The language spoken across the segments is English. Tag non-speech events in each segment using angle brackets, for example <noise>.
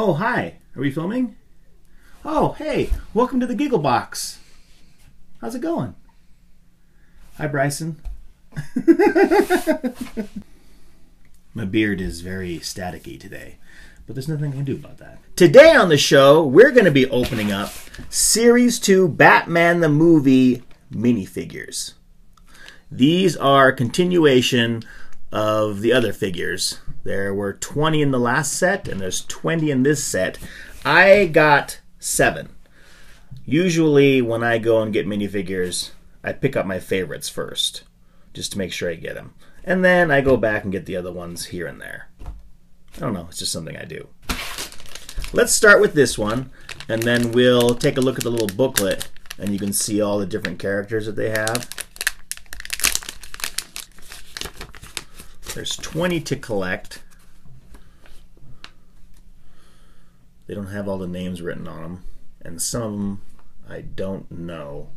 Oh, hi. Are we filming? Oh, hey. Welcome to the Giggle Box. How's it going? Hi, Bryson. <laughs> My beard is very staticky today, but there's nothing I can do about that. Today on the show, we're going to be opening up Series 2 Batman the Movie minifigures. These are continuation of the other figures. There were 20 in the last set, and there's 20 in this set. I got seven. Usually, when I go and get minifigures, I pick up my favorites first, just to make sure I get them. And then I go back and get the other ones here and there. I don't know, it's just something I do. Let's start with this one, and then we'll take a look at the little booklet, and you can see all the different characters that they have. There's 20 to collect. They don't have all the names written on them, and some of them I don't know.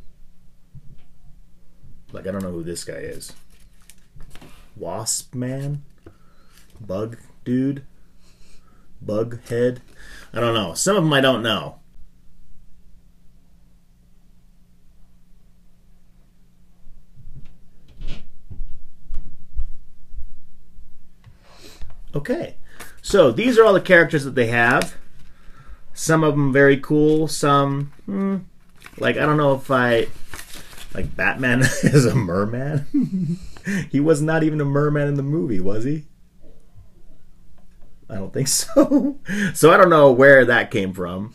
Like, I don't know who this guy is. Wasp Man? Bug Dude? Bug Head? I don't know. Some of them I don't know. Okay, so these are all the characters that they have. Some of them very cool. Some, hmm, like I don't know if I like Batman <laughs> is a merman. <laughs> he was not even a merman in the movie, was he? I don't think <laughs> so. so I don't know where that came from.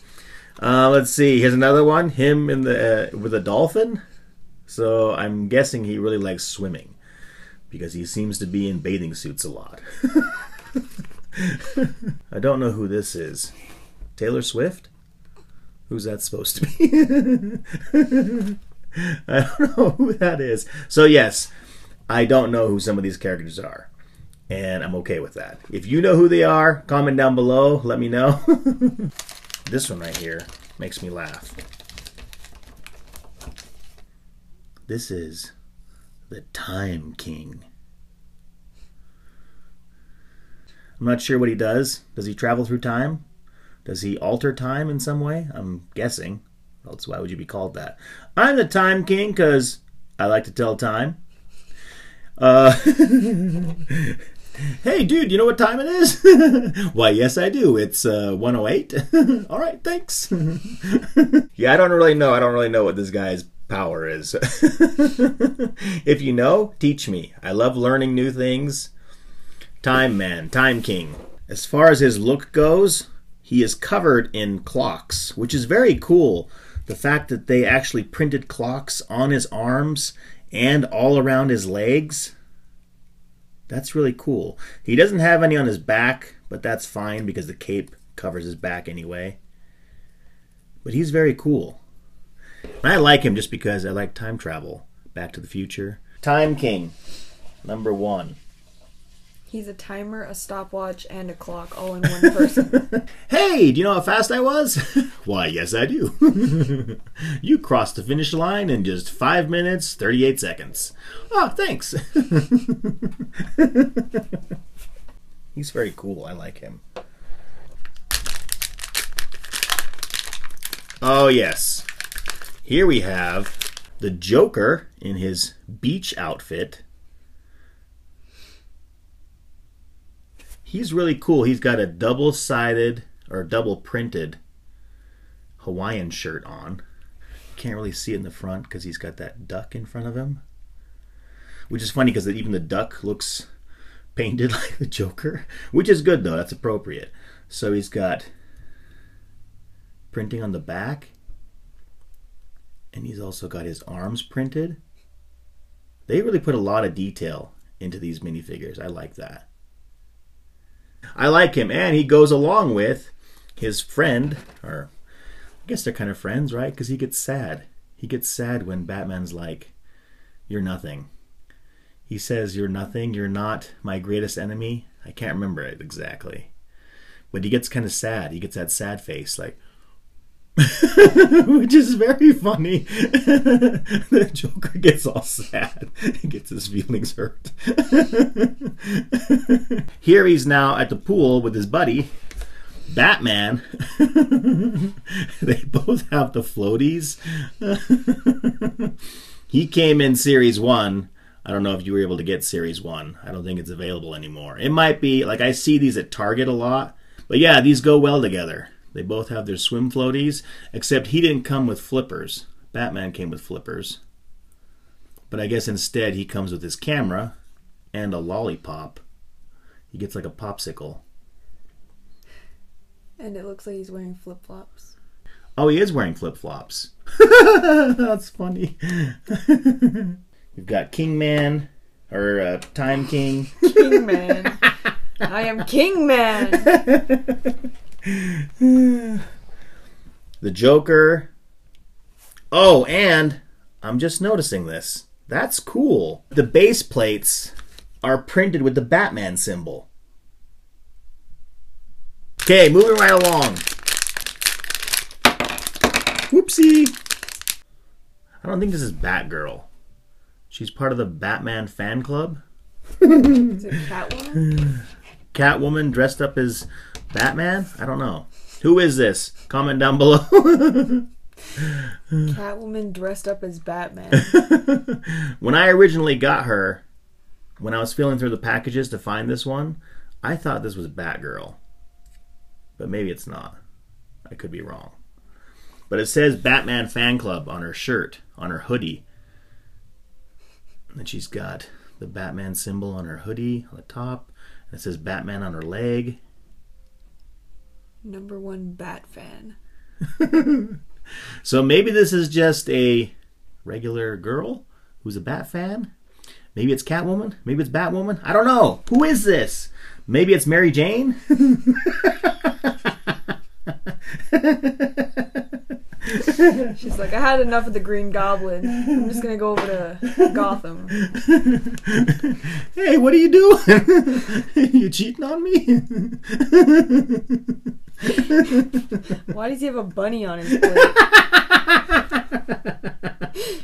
Uh, let's see. Here's another one. Him in the uh, with a dolphin. So I'm guessing he really likes swimming because he seems to be in bathing suits a lot. I don't know who this is. Taylor Swift? Who's that supposed to be? <laughs> I don't know who that is. So, yes, I don't know who some of these characters are. And I'm okay with that. If you know who they are, comment down below. Let me know. <laughs> this one right here makes me laugh. This is the Time King. I'm not sure what he does. Does he travel through time? Does he alter time in some way? I'm guessing. Else, why would you be called that? I'm the Time King because I like to tell time. Uh, <laughs> hey, dude, you know what time it is? <laughs> why, yes, I do. It's uh, 108. <laughs> All right, thanks. yeah, I don't really know. I don't really know what this guy's power is. if you know, teach me. I love learning new things. Time Man, Time King. As far as his look goes, he is covered in clocks, which is very cool. The fact that they actually printed clocks on his arms and all around his legs. That's really cool. He doesn't have any on his back, but that's fine because the cape covers his back anyway. But he's very cool. And I like him just because I like time travel. Back to the Future. Time King, number one. He's a timer, a stopwatch, and a clock all in one person. <laughs> hey, do you know how fast I was? <laughs> Why, yes, I do. <laughs> you crossed the finish line in just 5 minutes, 38 seconds. Oh, thanks. He's very cool. I like him. Oh, yes. Here we have the Joker in his beach outfit he's really cool. He's got a double sided or double printed Hawaiian shirt on. Can't really see it in the front because he's got that duck in front of him. Which is funny because even the duck looks painted <laughs> like the Joker, which is good though. That's appropriate. So he's got printing on the back, and he's also got his arms printed. They really put a lot of detail into these minifigures. I like that. I like him, and he goes along with his friend, or I guess they're kind of friends, right? Because he gets sad. He gets sad when Batman's like, You're nothing. He says, You're nothing. You're not my greatest enemy. I can't remember it exactly. But he gets kind of sad. He gets that sad face, like, <laughs> which is very funny. <laughs> the Joker gets all sad. He gets his feelings hurt. <laughs> Here he's now at the pool with his buddy, Batman, they both have the floaties. he came in series one. I don't know if you were able to get series one. I don't think it's available anymore. It might be like I see these at Target a lot, but yeah, these go well together. They both have their swim floaties, except he didn't come with flippers. Batman came with flippers. But I guess instead he comes with his camera and a lollipop. He gets like a popsicle. And it looks like he's wearing flip flops. Oh, he is wearing flip flops. <laughs> That's funny. <laughs> We've got King Man, or uh, Time King. King Man. I am King Man. <laughs> <sighs> the Joker. Oh, and I'm just noticing this. That's cool. The base plates are printed with the Batman symbol. Okay, moving right along. Whoopsie. I don't think this is Batgirl. She's part of the Batman fan club. <laughs> Is it Catwoman? <sighs> Catwoman dressed up as Batman? I don't know. Who is this? Comment down below. <laughs> Catwoman dressed up as Batman. <laughs> when I originally got her, when I was feeling through the packages to find this one, I thought this was Batgirl. But maybe it's not. I could be wrong. But it says Batman Fan Club on her shirt, on her hoodie. And she's got the Batman symbol on her hoodie on the top. And it says Batman on her leg. Number one Bat fan. <laughs> So maybe this is just a regular girl who's a Bat fan. Maybe it's Catwoman. Maybe it's Batwoman. I don't know. Who is this? Maybe it's Mary Jane. <laughs> She's like, I had enough of the Green Goblin. I'm just gonna go over to Gotham. <laughs> hey, what are you doing? you cheating on me? <laughs> Why does he have a bunny on his plate?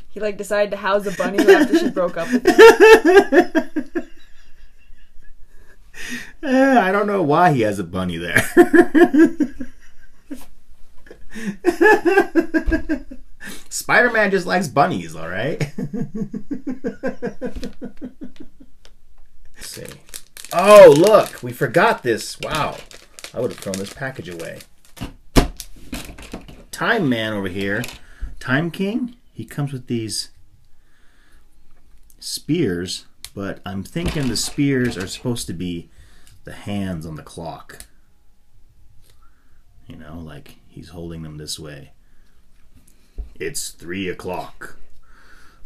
he like decided to house a bunny after she broke up with him. Eh, I don't know why he has a bunny there. Spider Man just likes bunnies, all right? See. Oh, look, we forgot this. Wow. I would have thrown this package away. Time Man over here, Time King, he comes with these spears, but I'm thinking the spears are supposed to be the hands on the clock. You know, like he's holding them this way. It's three o'clock.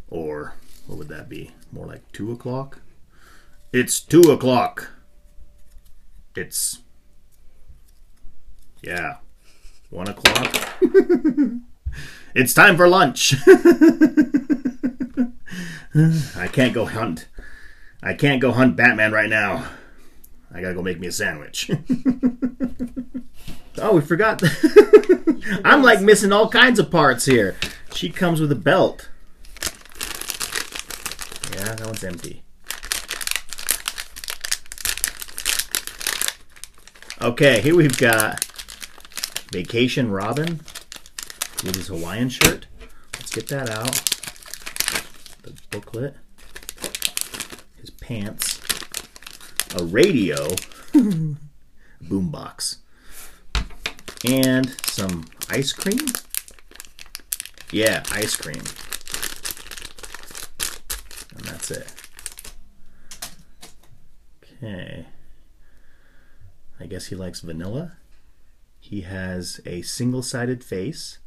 Or what would that be? More like two o'clock? It's two o'clock. It's. Yeah. One o'clock. <laughs> it's time for lunch. <laughs> I can't go hunt. I can't go hunt Batman right now. I gotta go make me a sandwich. <laughs> oh, we forgot. I'm like missing all kinds of parts here. She comes with a belt. Yeah, that one's empty. Okay, here we've got Vacation Robin with his Hawaiian shirt. Let's get that out. The booklet. His pants. A radio. <laughs> Boombox. And some ice cream. Yeah, ice cream. And that's it. Okay. I guess he likes vanilla. He has a single sided face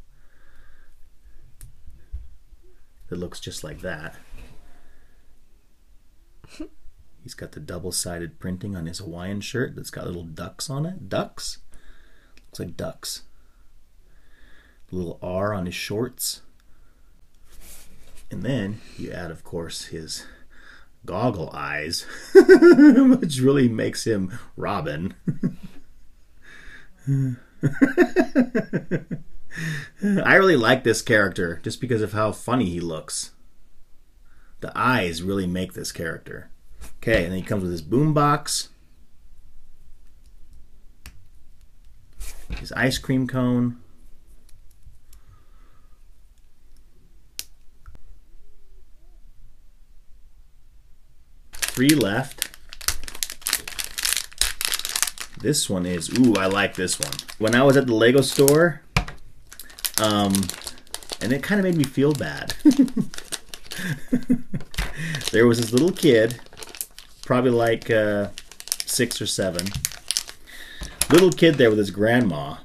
that looks just like that. <laughs> He's got the double sided printing on his Hawaiian shirt that's got little ducks on it. Ducks? Looks like ducks. little R on his shorts. And then you add, of course, his goggle eyes, <laughs> which really makes him Robin. <laughs> <laughs> I really like this character just because of how funny he looks. The eyes really make this character. Okay, and then he comes with his boombox. his ice cream cone. Three left. This one is, ooh, I like this one. When I was at the Lego store, um, and it kind of made me feel bad. <laughs> there was this little kid, probably like uh, six or seven, little kid there with his grandma,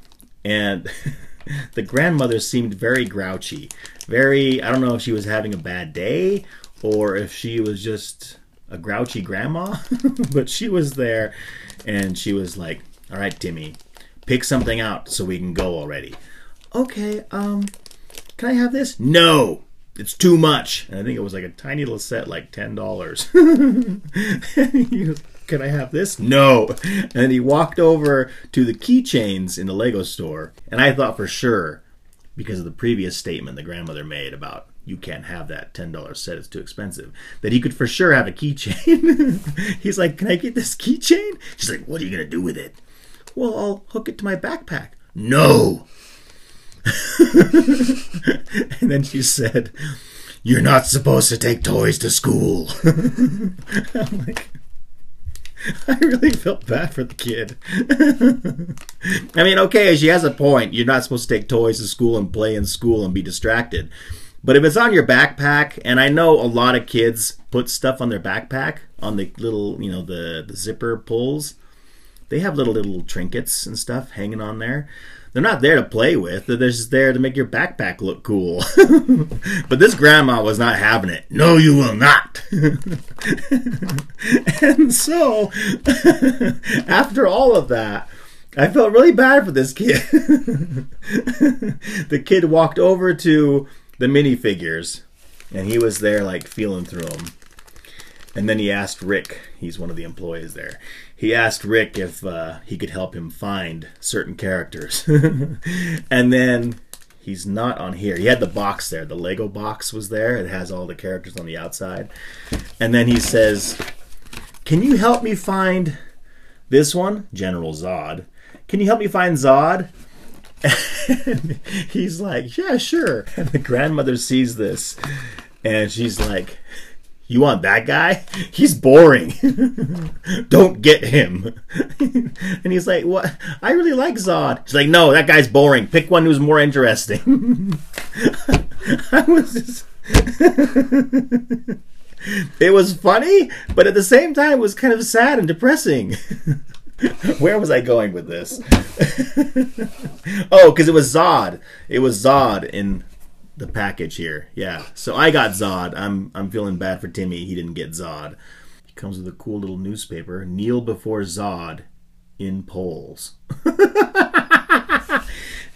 and <laughs> the grandmother seemed very grouchy. Very, I don't know if she was having a bad day or if she was just a grouchy grandma, <laughs> but she was there and she was like, All right, Timmy, pick something out so we can go already. Okay, um, can I have this? No! It's too much. And I think it was like a tiny little set, like ten dollars. <laughs> Can I have this? No. And he walked over to the keychains in the Lego store, and I thought for sure, because of the previous statement the grandmother made about you can't have that $10 set, it's too expensive, that he could for sure have a keychain. <laughs> He's like, Can I get this keychain? She's like, What are you going to do with it? Well, I'll hook it to my backpack. No. <laughs> and then she said, You're not supposed to take toys to school. <laughs> I'm like, I really felt bad for the kid. I mean, okay, she has a point. You're not supposed to take toys to school and play in school and be distracted. But if it's on your backpack, and I know a lot of kids put stuff on their backpack, on the little, you know, the, the zipper pulls, they have little little trinkets and stuff hanging on there. They're not there to play with. They're just there to make your backpack look cool. <laughs> but this grandma was not having it. No, you will not. <laughs> and so, <laughs> after all of that, I felt really bad for this kid. the kid walked over to the minifigures, and he was there, like, feeling through them. And then he asked Rick, he's one of the employees there, he asked Rick if uh, he could help him find certain characters. <laughs> and then he's not on here. He had the box there. The Lego box was there. It has all the characters on the outside. And then he says, Can you help me find this one? General Zod. Can you help me find Zod? And <laughs> he's like, Yeah, sure. And the grandmother sees this and she's like, you want that guy? He's boring. <laughs> Don't get him. <laughs> and he's like, What? I really like Zod. She's like, No, that guy's boring. Pick one who's more interesting. I was just. it was funny, but at the same time, it was kind of sad and depressing. <laughs> Where was I going with this? <laughs> oh, because it was Zod. It was Zod in the package here. Yeah. So I got Zod. I'm I'm feeling bad for Timmy. He didn't get Zod. He comes with a cool little newspaper. Kneel before Zod in polls. <laughs>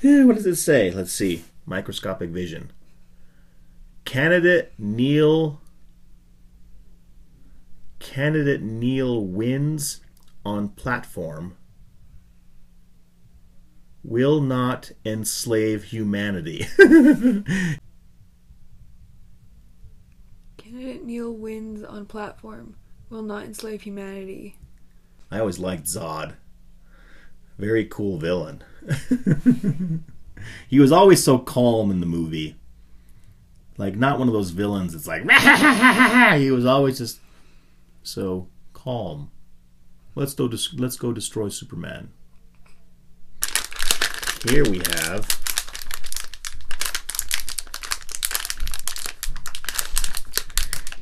Eh, what does it say? Let's see. Microscopic vision. Candidate Neil Candidate Neil wins on platform will not enslave humanity. <laughs> Candidate Neil wins on platform. Will not enslave humanity. I always liked Zod. Very cool villain. <laughs> he was always so calm in the movie. Like not one of those villains that's like <laughs> he was always just so calm. Let's go let's go destroy Superman. Here we have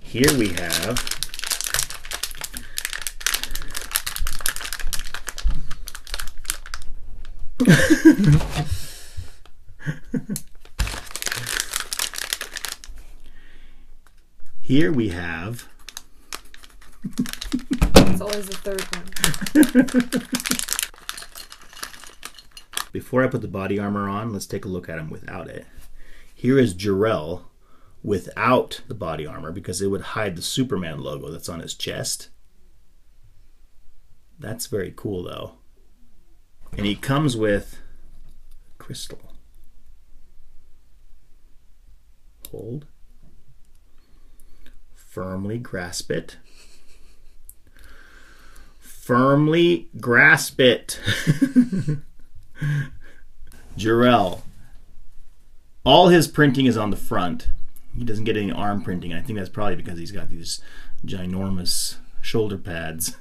Here we have <laughs> Here we have Always the third one. <laughs> Before I put the body armor on, let's take a look at him without it. Here is Jor-El without the body armor because it would hide the Superman logo that's on his chest. That's very cool though. And he comes with crystal. Hold. Firmly grasp it. Firmly grasp it. <laughs> Jor-El. All his printing is on the front. He doesn't get any arm printing. I think that's probably because he's got these ginormous shoulder pads. <laughs>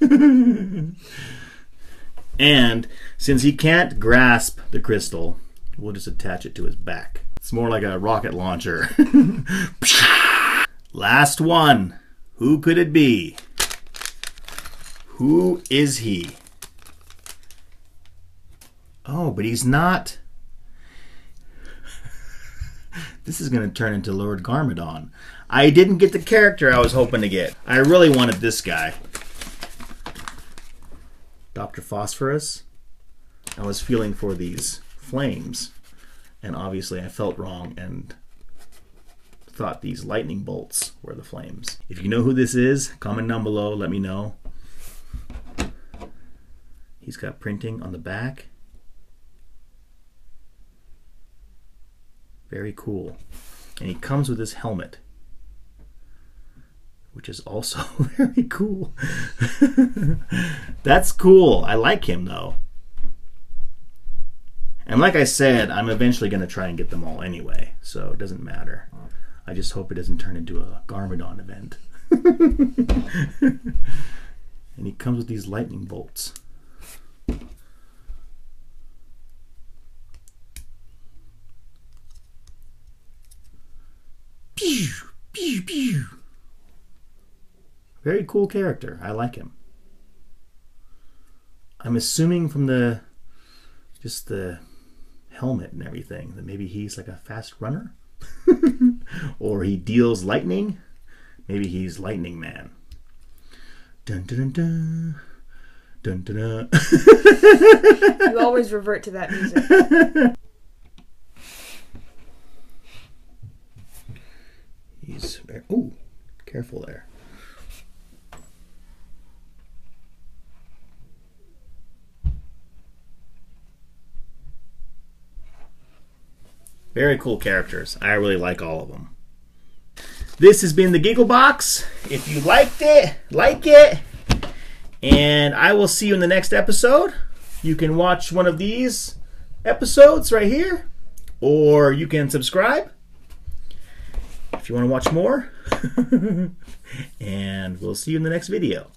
and since he can't grasp the crystal, we'll just attach it to his back. It's more like a rocket launcher. <laughs> Last one. Who could it be? Who is he? Oh, but he's not. this is going to turn into Lord Garmadon. I didn't get the character I was hoping to get. I really wanted this guy. Dr. Phosphorus. I was feeling for these flames, and obviously I felt wrong and thought these lightning bolts were the flames. If you know who this is, comment down below, let me know. He's got printing on the back. Very cool. And he comes with his helmet, which is also <laughs> very cool. That's cool. I like him though. And like I said, I'm eventually going to try and get them all anyway, so it doesn't matter. I just hope it doesn't turn into a Garmadon event. <laughs> and he comes with these lightning bolts. Pew, pew, pew. Very cool character. I like him. I'm assuming from the just the helmet and everything that maybe he's like a fast runner <laughs> or he deals lightning. Maybe he's Lightning Man. Dun dun dun dun. Dun, dun, dun. <laughs> You always revert to that music. He's very. Ooh, careful there. Very cool characters. I really like all of them. This has been the Giggle Box. If you liked it, like it. And I will see you in the next episode. You can watch one of these episodes right here, or you can subscribe if you want to watch more. <laughs> and we'll see you in the next video.